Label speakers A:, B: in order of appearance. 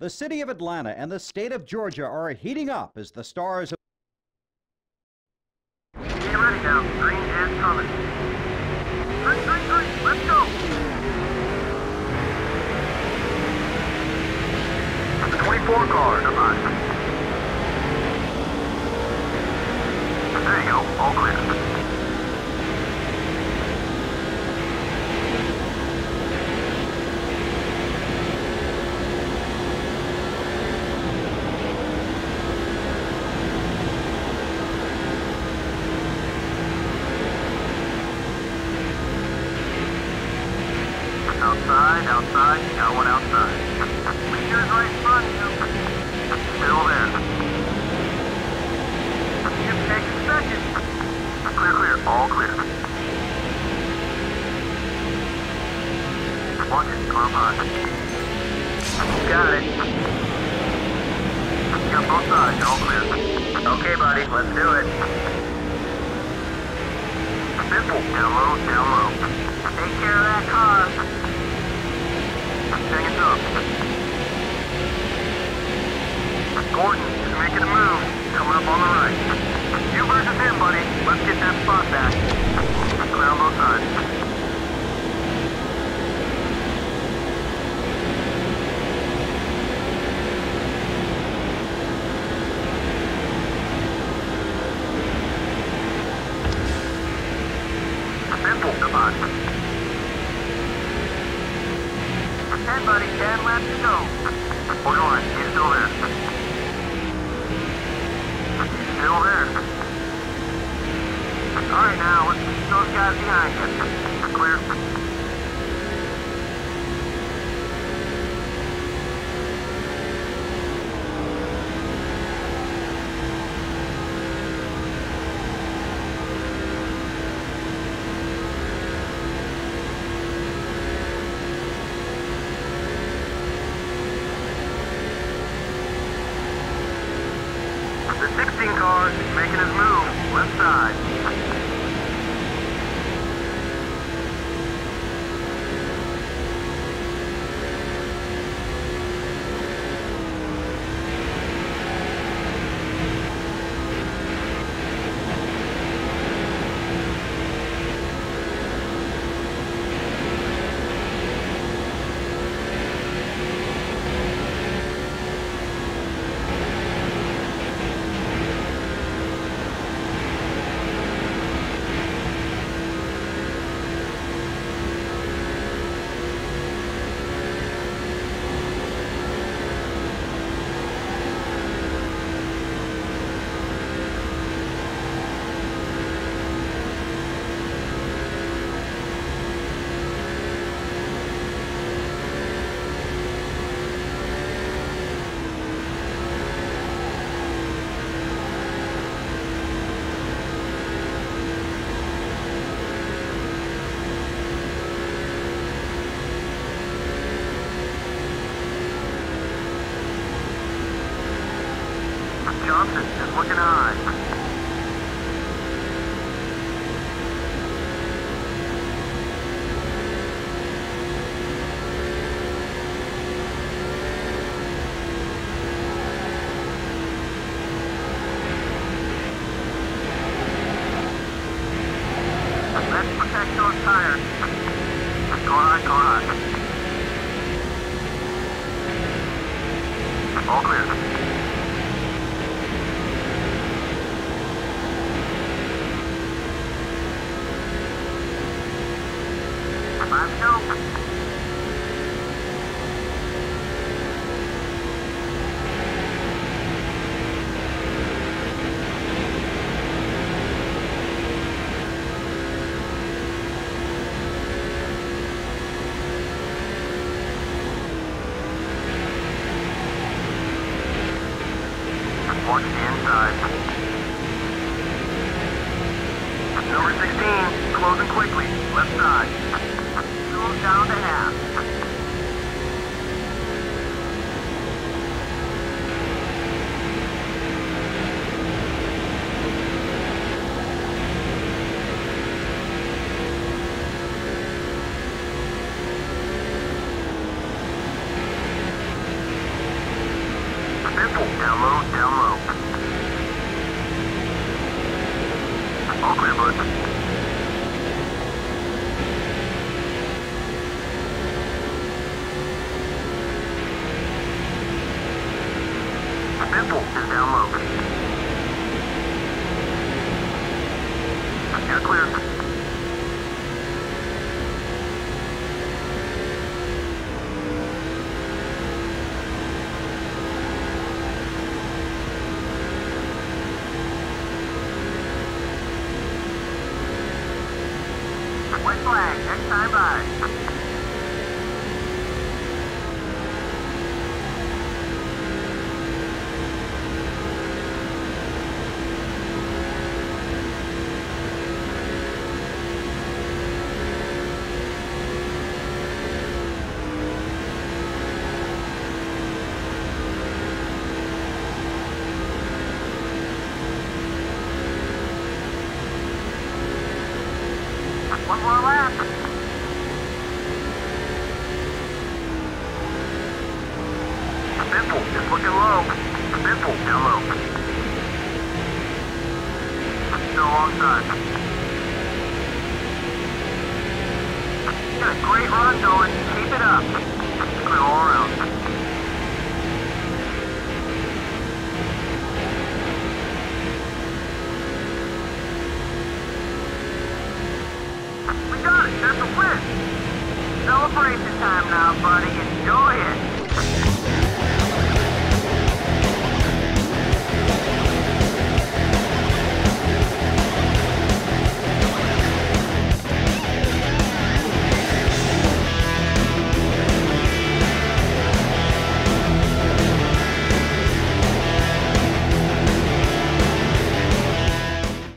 A: The city of Atlanta and the state of Georgia are heating up as the stars of
B: Get ready now. Green is coming. Green, green, green. Let's go. 24 car, come on. There you go. All clear. Outside, outside, you got one outside. Leader's right in front of you. Still there. You take a second. Clear, clear, all clear. Watch it, come on. Got it. Got both sides, all clear. Okay, buddy, let's do it. Simple, down low, down low. Take care of that car. Gordon is making a move. Coming up on the right. You versus him, buddy. Let's get that Buddy. Ten laps to go. Hold on. He's still there. He's still there. All right, now let's keep those guys behind you. Clear. The 16 car is making his move. Left side. Johnson is looking high. All clear. Watch the inside. Number 16, closing quickly, left side. Two down to half. Down low, down low. All clear, bud. Pimple is down low. Got a great run going. Keep it up. All around. We got it. That's a win. Celebration time now, buddy. Enjoy it.